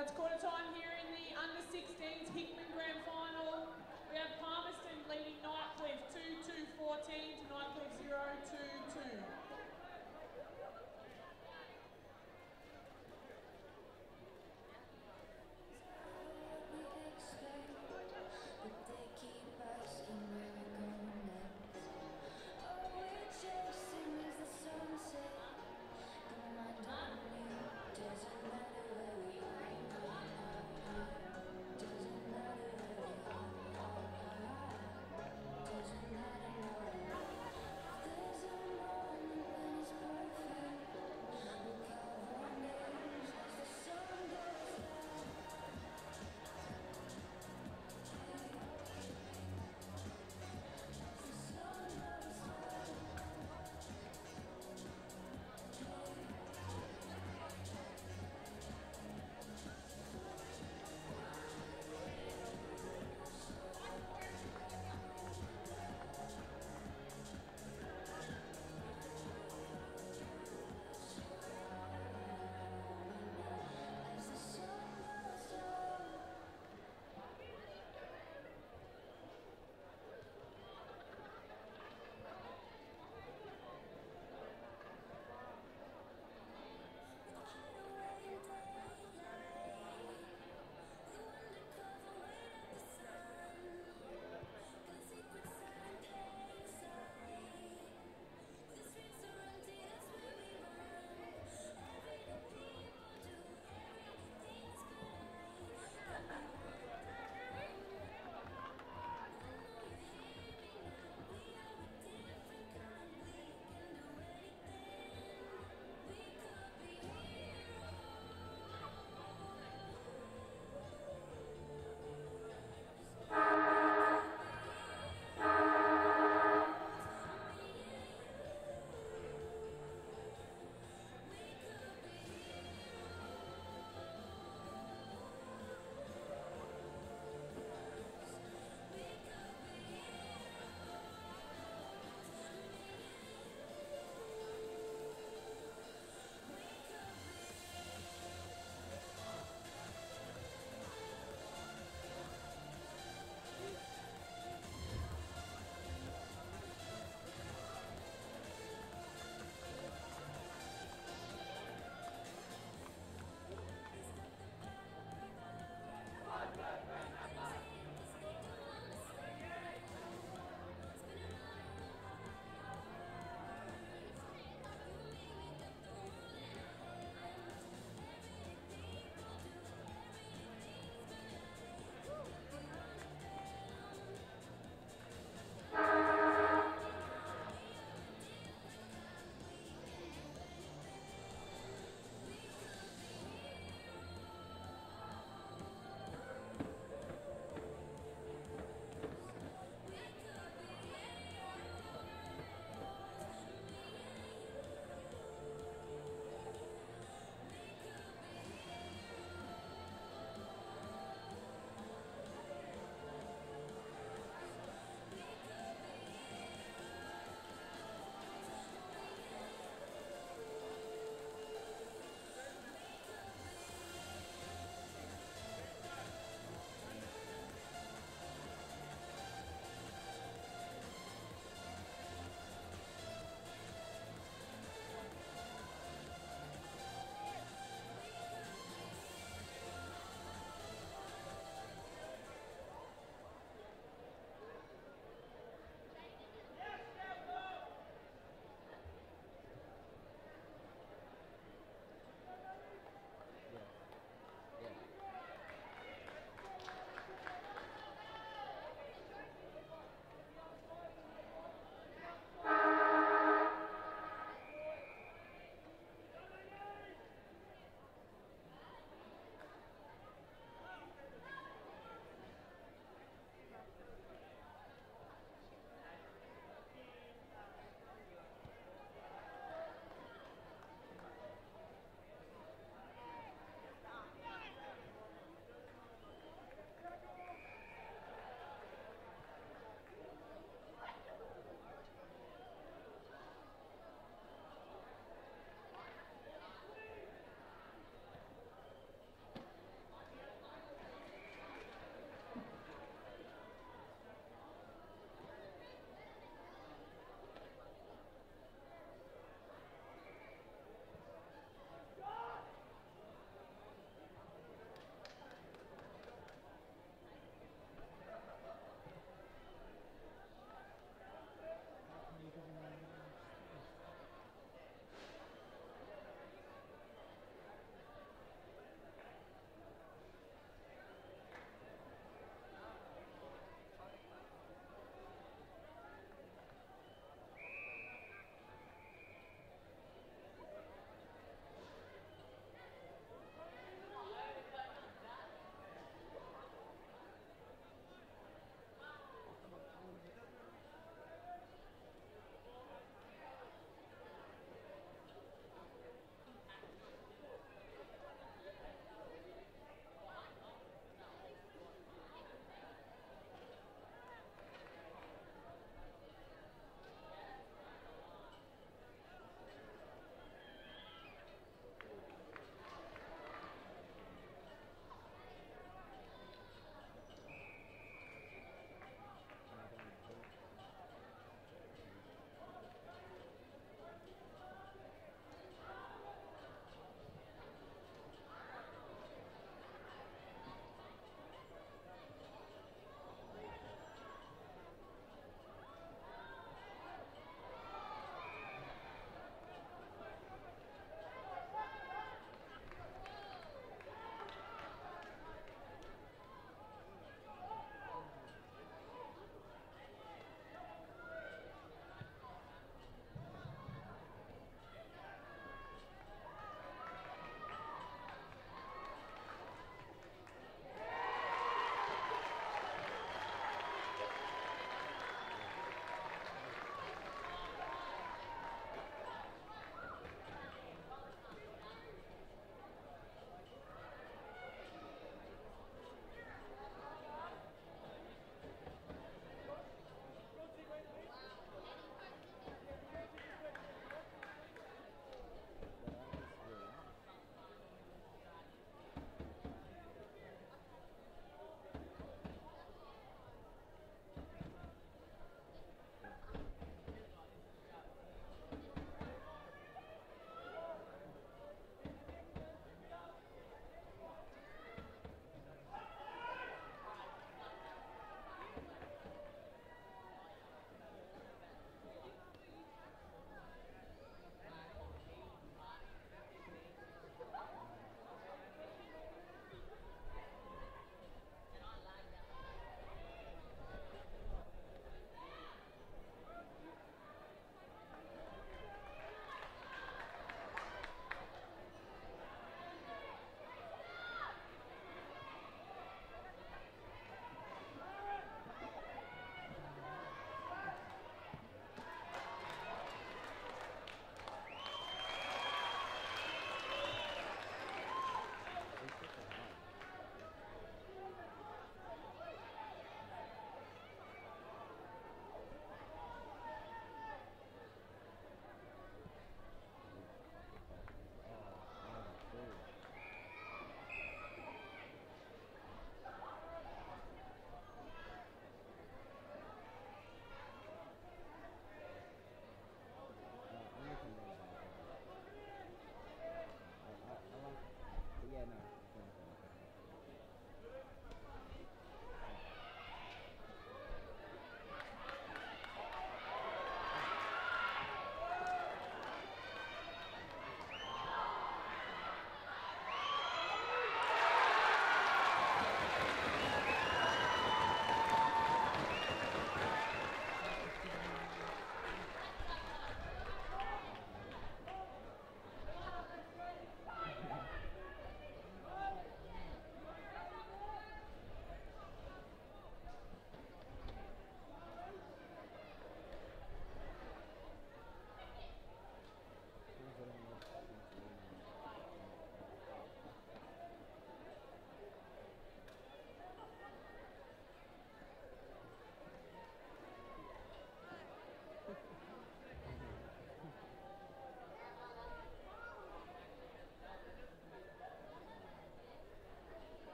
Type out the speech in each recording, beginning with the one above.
That's quarter time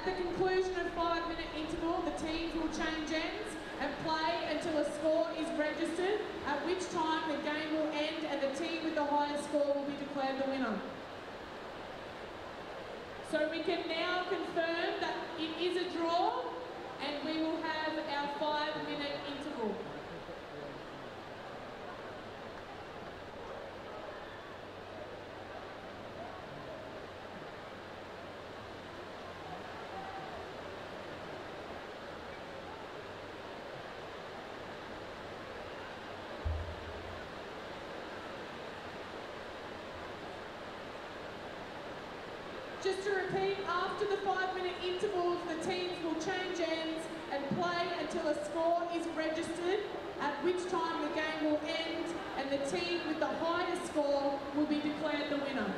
At the conclusion of five minute interval, the teams will change ends and play until a score is registered, at which time the game will end and the team with the highest score will be declared the winner. So we can now confirm that it is a draw and we will have our five minute interval. Just to repeat, after the five minute intervals, the teams will change ends and play until a score is registered, at which time the game will end and the team with the highest score will be declared the winner.